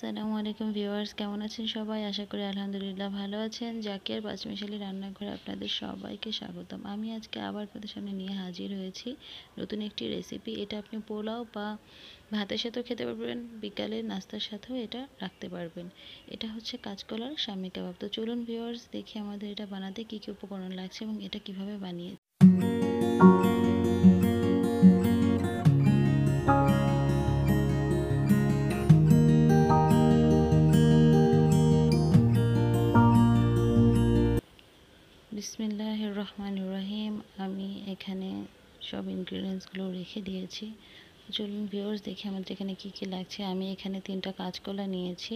আসসালামু আলাইকুম ভিউয়ার্স, কেমন আছেন সবাই? আশা করি আলহামদুলিল্লাহ ভালো আছেন। জাকির পাঁচমিশালি রান্নাঘরে আপনাদের সবাইকে স্বাগতম। আমি আজকে আবার আপনাদের সামনে নিয়ে হাজির হয়েছি নতুন একটি রেসিপি এটা আপনি পোলাও বা ভাতের সাথেও খেতে পারবেন বিকালের নাস্তার সাথেও এটা রাখতে পারবেন। এটা হচ্ছে কাঁচকলার স্বামী কাবাব। তো চলুন ভিউয়ার্স, দেখি আমাদের এটা বানাতে কী কী উপকরণ লাগছে এবং এটা কীভাবে বানিয়ে রহিম আমি এখানে সব ইনগ্রিডিয়েন্টসগুলো রেখে দিয়েছি। চলুন ভিউয়ার্স দেখি আমাদের এখানে কি কি লাগছে। আমি এখানে তিনটা কাঁচকলা নিয়েছি,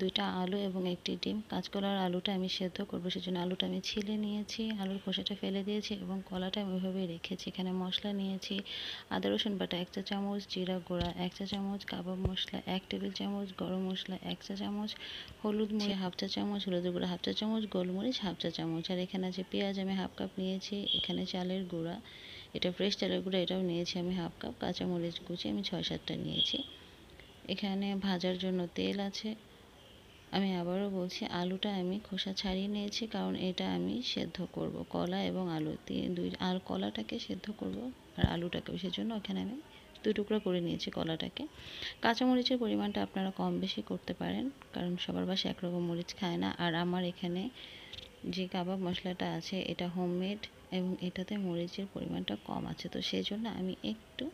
দুইটা আলু এবং একটি ডিম। কাঁচকলার আলুটা আমি সেদ্ধ করব, সেজন্য আলুটা আমি ছিলে নিয়েছি, আলুর খোসাটা ফেলে দিয়েছি এবং কলাটা আমি ওইভাবেই রেখেছি। এখানে মশলা নিয়েছি, আদা, রসুন বাটা এক চা চামচ, জিরা গুঁড়া এক চা চামচ, কাবাব মশলা এক টেবিল চামচ, গরম মশলা এক চা চামচ, হলুদ মুড়ি হাফ চা চামচ হলুদের গুঁড়া হাফ চা চামচ, গোলমরিচ হাফ চা চামচ। আর এখানে আছে পেঁয়াজ আমি হাফ কাপ নিয়েছি, এখানে চালের গুঁড়া এটা ফ্রেশ চালের গুঁড়া, এটাও নিয়েছি আমি হাফ কাপ কাঁচামরিচ কুচি আমি ছয় সাতটা নিয়েছি। এখানে ভাজার জন্য তেল আছে। আমি আবারও বলছি, আলুটা আমি খোসা ছাড়িয়ে নিয়েছি কারণ এটা আমি সেদ্ধ করব। কলা এবং আলু দুই, আর কলাটাকে সেদ্ধ করব আর আলুটাকেও, সেজন্য ওখানে আমি দুই টুকরো করে নিয়েছি কলাটাকে। কাঁচামরিচের পরিমাণটা আপনারা কম বেশি করতে পারেন, কারণ সবার বাসে একরকম মরিচ খায় না। আর আমার এখানে যে কাবাব মশলাটা আছে, এটা হোমমেড এবং এটাতে মরিচের পরিমাণটা কম আছে। তো সেই জন্য আমি একটু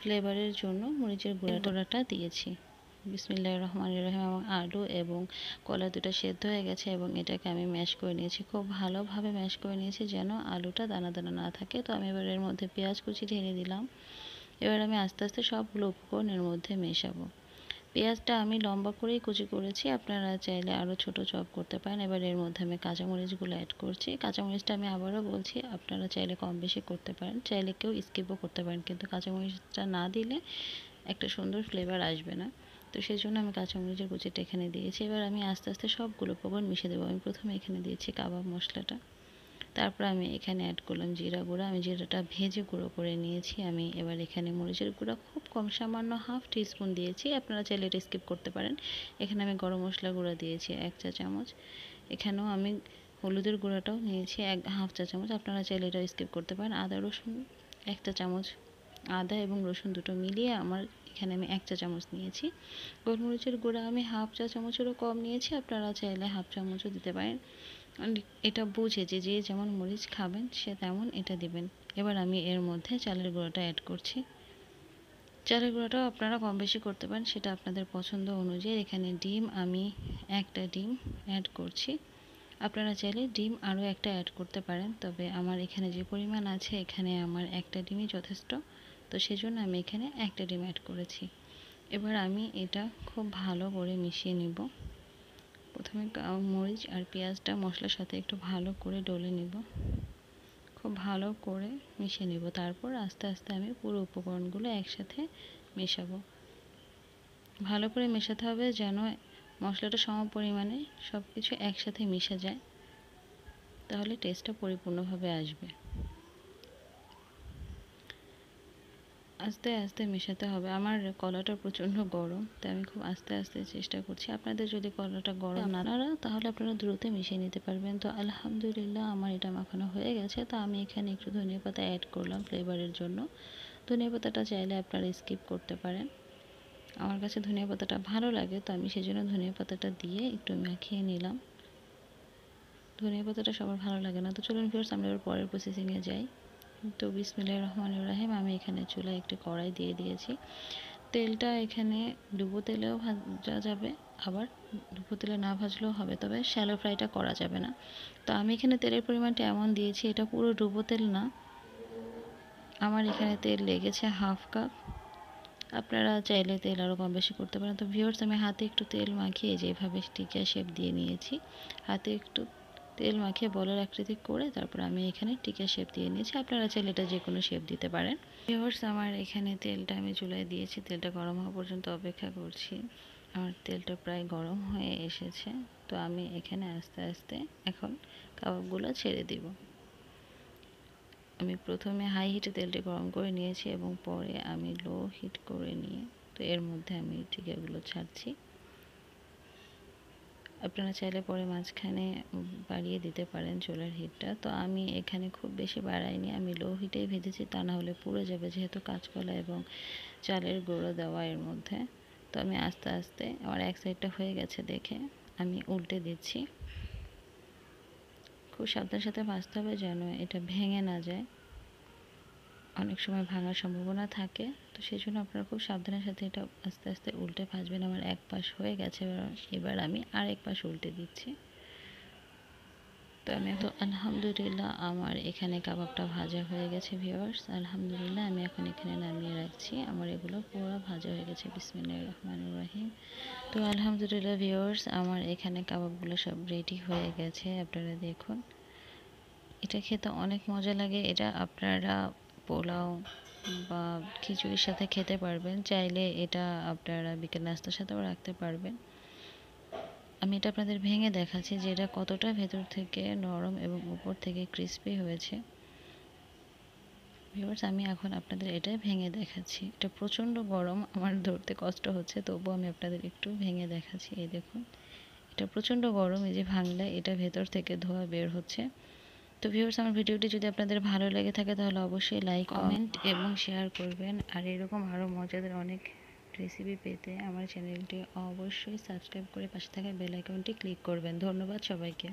ফ্লেভারের জন্য মরিচের গুঁড়া টোড়াটা দিয়েছি। বিসমিল্লাহ রহমান রহিম এবং আলু এবং কলা দুটো সেদ্ধ হয়ে গেছে এবং এটাকে আমি ম্যাশ করে নিয়েছি। খুব ভালোভাবে ম্যাশ করে নিয়েছি যেন আলুটা দানা দানা না থাকে। তো আমি এবার এর মধ্যে পেঁয়াজ কুচি ঢেলে দিলাম। এবার আমি আস্তে আস্তে সবগুলো উপকরণ এর মধ্যে মেশাবো। পেঁয়াজটা আমি লম্বা করেই কুচি করেছি। আপনারা চাইলে আরও ছোট চপ করতে পারেন। এবার এর মধ্যে আমি কাঁচামরিচগুলো অ্যাড করছি। কাঁচামরিচটা আমি আবারও বলছি, আপনারা চাইলে কম বেশি করতে পারেন। চাইলে কেউ স্কিপও করতে পারেন। কিন্তু কাঁচামরিচটা না দিলে একটা সুন্দর ফ্লেভার আসবে না। তো সেই জন্য আমি কাঁচামরিচের কুচিটা এখানে দিয়েছি। এবার আমি আস্তে আস্তে সবগুলো উপকরণ মিশিয়ে দেবো। আমি প্রথমে এখানে দিয়েছি কাবাব মশলাটা। তারপর আমি এখানে অ্যাড করলাম জিরা গুঁড়া। আমি জিরাটা ভেজে গুঁড়ো করে নিয়েছি। আমি এবার এখানে মরিচের গুঁড়া খুব কম সামান্য হাফ টিস্পুন দিয়েছি। আপনারা চাইলে এটা স্কিপ করতে পারেন। এখানে আমি গরম মশলা গুঁড়া দিয়েছি এক চা চামচ। এখানেও আমি হলুদের গুঁড়াটাও নিয়েছি এক হাফ চা চামচ। আপনারা চাইলে এটা স্কিপ করতে পারেন। আদা, রসুন এক চা চামচ। আদা এবং রসুন দুটো মিলিয়ে আমার এখানে আমি এক চা চামচ নিয়েছি। গোলমরিচের গুঁড়া আমি হাফ চা চামচেরও কম নিয়েছি। আপনারা চাইলে হাফ চামচও দিতে পারেন। এটা বুঝে যে যে যেমন মরিচ খাবেন, সে তেমন এটা দিবেন। এবার আমি এর মধ্যে চালের গুঁড়োটা অ্যাড করছি। চালের গুঁড়োটাও আপনারা কম বেশি করতে পারেন, সেটা আপনাদের পছন্দ অনুযায়ী। এখানে ডিম আমি একটা ডিম অ্যাড করছি। আপনারা চাইলে ডিম আরও একটা অ্যাড করতে পারেন, তবে আমার এখানে যে পরিমাণ আছে, এখানে আমার একটা ডিমই যথেষ্ট। তো সেজন্য আমি এখানে একটা ডিম অ্যাড করেছি। এবার আমি এটা খুব ভালো করে মিশিয়ে নিব। প্রথমে মরিচ আর পেঁয়াজটা মশলার সাথে একটু ভালো করে ডলে নিব। খুব ভালো করে মিশিয়ে নিব। তারপর আস্তে আস্তে আমি পুরো উপকরণগুলো একসাথে মেশাবো। ভালো করে মেশাতে হবে যেন মশলাটা সম পরিমাণে সব কিছু একসাথে মিশে যায়। তাহলে টেস্টটা পরিপূর্ণভাবে আসবে। আস্তে আস্তে মেশাতে হবে। আমার কলাটা প্রচণ্ড গরম, তাই আমি খুব আস্তে আস্তে চেষ্টা করছি। আপনাদের যদি কলাটা গরম না তাহলে আপনারা দ্রুত মিশিয়ে নিতে পারবেন। তো আলহামদুলিল্লাহ আমার এটা মাখানো হয়ে গেছে। তো আমি এখানে একটু ধনিয়া পাতা অ্যাড করলাম ফ্লেভারের জন্য। ধনিয়া পাতাটা চাইলে আপনারা স্কিপ করতে পারেন। আমার কাছে ধনিয়া পাতাটা ভালো লাগে, তো আমি সেই জন্য ধনিয়া পাতাটা দিয়ে একটু মাখিয়ে নিলাম। ধনিয়া পাতাটা সবার ভালো লাগে না। তো চলুন ফিরস আমরা এবার পরের প্রসেসিংয়ে যাই। তো বিসমিল্লাহ রহমান রাহিম, আমি এখানে চুলায় একটি কড়াই দিয়ে দিয়েছি। তেলটা এখানে ডুবো তেলেও ভাজা যাবে, আবার ডুবো তেলে না ভাজলেও হবে, তবে শ্যালো ফ্রাইটা করা যাবে না। তো আমি এখানে তেলের পরিমাণটা এমন দিয়েছি, এটা পুরো ডুবো তেল না। আমার এখানে তেল লেগেছে হাফ কাপ। আপনারা চাইলে তেল আরও কম বেশি করতে পারেন। তো ভিওর্স আমি হাতে একটু তেল মাখিয়ে যেভাবে টিকা শেপ দিয়ে নিয়েছি, হাতে একটু তেল মাখিয়ে বলের আকৃতি করে তারপর আমি এখানে টিকা শেপ দিয়ে নিয়েছি। আপনারা চাইলে এটা যে কোনো শেপ দিতে পারেন। ভিউয়ার্স আমার এখানে তেলটা আমি চুলায় দিয়েছি। তেলটা গরম হওয়া পর্যন্ত অপেক্ষা করছি। আমার তেলটা প্রায় গরম হয়ে এসেছে। তো আমি এখানে আস্তে আস্তে এখন কাবাবগুলো ছেড়ে দিব। আমি প্রথমে হাই হিটে তেলটি গরম করে নিয়েছি এবং পরে আমি লো হিট করে নিয়ে তো এর মধ্যে আমি টিকাগুলো ছাড়ছি। আপনারা চাইলে পরে মাঝখানে বাড়িয়ে দিতে পারেন চুলার হিটটা তো আমি এখানে খুব বেশি বাড়াইনি, আমি লো হিটেই ভেজেছি, তা না হলে পুড়ে যাবে যেহেতু কাঁচকলা এবং চালের গুঁড়ো দেওয়া এর মধ্যে। তো আমি আস্তে আস্তে, আমার এক সাইডটা হয়ে গেছে দেখে আমি উল্টে দিচ্ছি। খুব সাবধানের সাথে ভাজতে হবে যেন এটা ভেঙে না যায়। অনেক সময় ভাঙার সম্ভাবনা থাকে। তো সেই জন্য আপনারা খুব সাবধানের সাথে এটা আস্তে আস্তে উল্টে ভাজবেন। আমার এক পাশ হয়ে গেছে, এবার এবার আমি আরেক পাশ উল্টে দিচ্ছি। তো আমি তো আলহামদুলিল্লাহ আমার এখানে কাবাবটা ভাজা হয়ে গেছে ভিউয়ার্স আলহামদুলিল্লাহ আমি এখন এখানে নামিয়ে রাখছি। আমার এগুলো পুরো ভাজা হয়ে গেছে। বিসমিল্লাহ রহমান রাহিম। তো আলহামদুলিল্লাহ ভিউয়ার্স আমার এখানে কাবাবগুলো সব রেডি হয়ে গেছে। আপনারা দেখুন। এটা খেতে অনেক মজা লাগে। এটা আপনারা পোলাও বা খিচুড়ির সাথে খেতে পারবেন। চাইলে এটা আপনারা বিকেল নাস্তার সাথেও রাখতে পারবেন। আমি এটা আপনাদের ভেঙে দেখাচ্ছি যে এটা কতটা ভেতর থেকে নরম এবং উপর থেকে ক্রিস্পি হয়েছে। ভিউয়ার্স আমি এখন আপনাদের এটা ভেঙে দেখাচ্ছি। এটা প্রচণ্ড গরম, আমার ধরতে কষ্ট হচ্ছে, তবুও আমি আপনাদের একটু ভেঙে দেখাচ্ছি। এই দেখুন, এটা প্রচণ্ড গরম, এই যে ভাঙলে এটা ভেতর থেকে ধোয়া বের হচ্ছে। তো ভিউয়ার্স আমার ভিডিওটি যদি আপনাদের ভালো লেগে থাকে তাহলে অবশ্যই লাইক কমেন্ট এবং শেয়ার করবেন। আর এরকম আরও মজাদার অনেক রেসিপি পেতে আমার চ্যানেলটি অবশ্যই সাবস্ক্রাইব করে পাশে থাকা বেল আইকনটি ক্লিক করবেন। ধন্যবাদ সবাইকে।